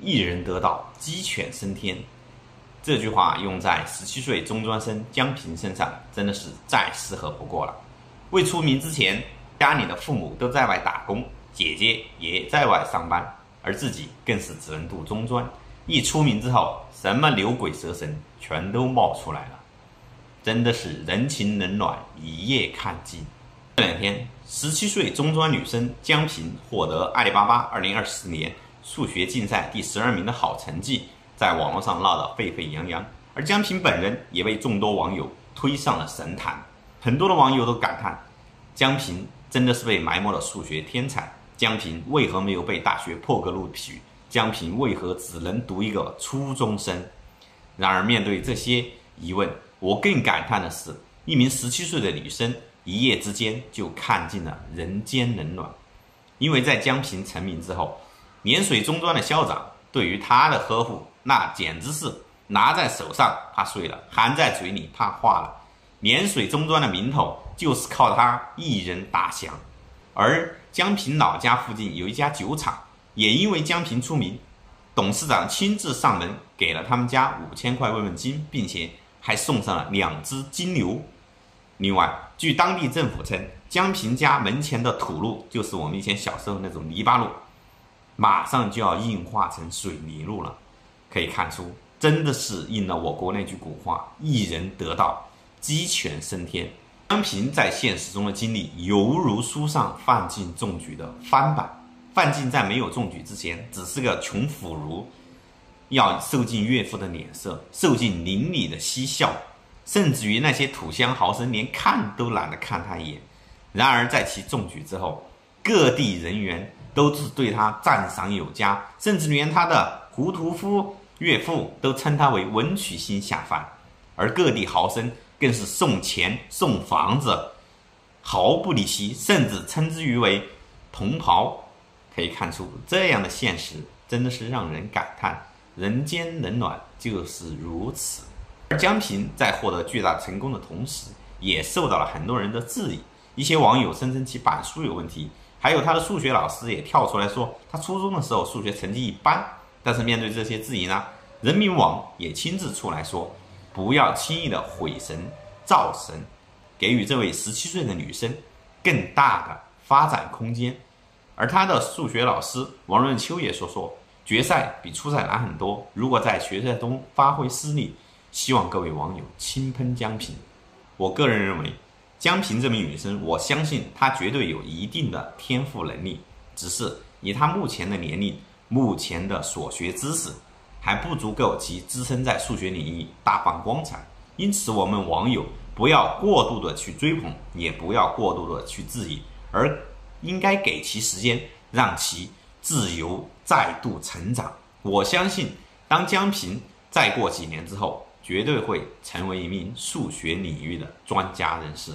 一人得道，鸡犬升天。这句话用在十七岁中专生江平身上，真的是再适合不过了。未出名之前，家里的父母都在外打工，姐姐也在外上班，而自己更是只能读中专。一出名之后，什么牛鬼蛇神全都冒出来了，真的是人情冷暖一夜看尽。这两天，十七岁中专女生江平获得阿里巴巴二零二四年数学竞赛第十二名的好成绩。在网络上闹得沸沸扬扬，而江平本人也被众多网友推上了神坛。很多的网友都感叹，江平真的是被埋没的数学天才。江平为何没有被大学破格录取？江平为何只能读一个初中生？然而，面对这些疑问，我更感叹的是，一名十七岁的女生一夜之间就看尽了人间冷暖。因为在江平成名之后，涟水中专的校长对于他的呵护。那简直是拿在手上怕碎了，含在嘴里怕化了。涟水中专的名头就是靠他一人打响。而江平老家附近有一家酒厂，也因为江平出名，董事长亲自上门给了他们家五千块慰问金，并且还送上了两只金牛。另外，据当地政府称，江平家门前的土路就是我们以前小时候那种泥巴路，马上就要硬化成水泥路了。可以看出，真的是应了我国那句古话：“一人得道，鸡犬升天。”江平在现实中的经历，犹如书上范进中举的翻版。范进在没有中举之前，只是个穷腐儒，要受尽岳父的脸色，受尽邻里的嬉笑，甚至于那些土乡豪绅连看都懒得看他一眼。然而，在其中举之后，各地人员都是对他赞赏有加，甚至连他的胡屠夫。岳父都称他为文曲星下凡，而各地豪绅更是送钱送房子，毫不离息，甚至称之于为同袍。可以看出，这样的现实真的是让人感叹，人间冷暖就是如此。而江平在获得巨大成功的同时，也受到了很多人的质疑。一些网友声称其板书有问题，还有他的数学老师也跳出来说，他初中的时候数学成绩一般。但是面对这些质疑呢，人民网也亲自出来说，不要轻易的毁神造神，给予这位十七岁的女生更大的发展空间。而他的数学老师王润秋也说说，决赛比初赛难很多，如果在决赛中发挥失利，希望各位网友轻喷江平。我个人认为，江平这名女生，我相信她绝对有一定的天赋能力，只是以她目前的年龄。目前的所学知识还不足够其支撑在数学领域大放光彩，因此我们网友不要过度的去追捧，也不要过度的去质疑，而应该给其时间，让其自由再度成长。我相信，当江平再过几年之后，绝对会成为一名数学领域的专家人士。